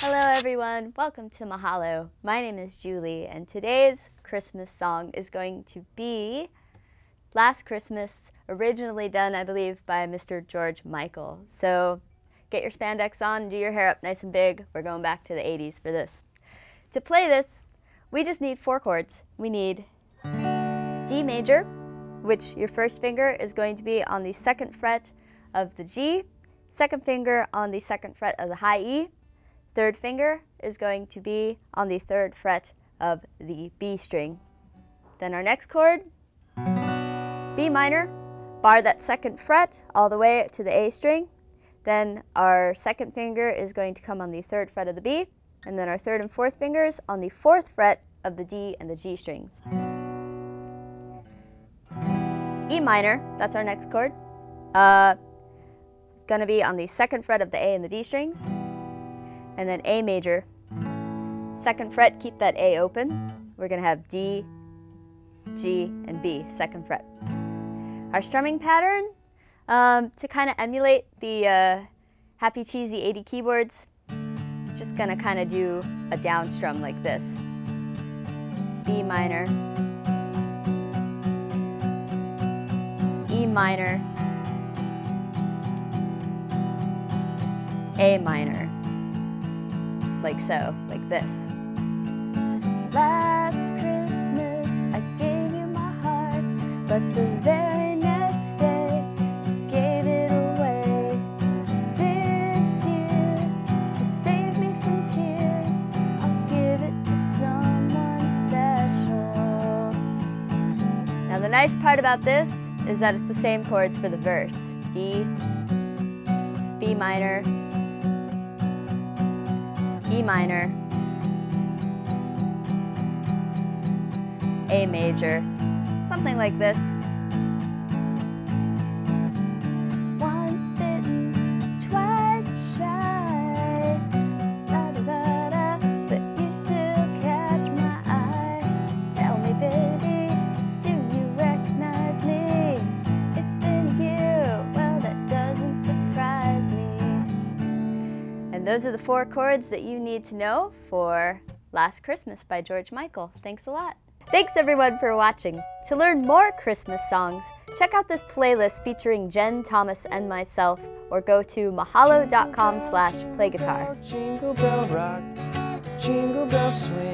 Hello everyone, welcome to Mahalo. My name is Julie and today's Christmas song is going to be Last Christmas, originally done I believe by Mr. George Michael. So get your spandex on, do your hair up nice and big. We're going back to the 80s for this. To play this, we just need four chords. We need D major, which your first finger is going to be on the second fret of the G, second finger on the second fret of the high E, third finger is going to be on the third fret of the B string. Then our next chord, B minor, bar that second fret all the way to the A string. Then our second finger is going to come on the third fret of the B, and then our third and fourth fingers on the fourth fret of the D and the G strings. E minor, that's our next chord. Uh, it's going to be on the second fret of the A and the D strings and then A major. Second fret, keep that A open. We're gonna have D, G, and B, second fret. Our strumming pattern, um, to kind of emulate the uh, happy cheesy 80 keyboards, just gonna kind of do a down strum like this. B minor, E minor, A minor like so, like this. Last Christmas I gave you my heart, but the very next day gave it away. This year, to save me from tears, I'll give it to someone special. Now the nice part about this is that it's the same chords for the verse. D, B minor, E minor, A major, something like this. Those are the four chords that you need to know for Last Christmas by George Michael. Thanks a lot. Thanks everyone for watching. To learn more Christmas songs, check out this playlist featuring Jen, Thomas, and myself, or go to mahalo.com slash playguitar. Jingle bell rock, jingle bell swinging,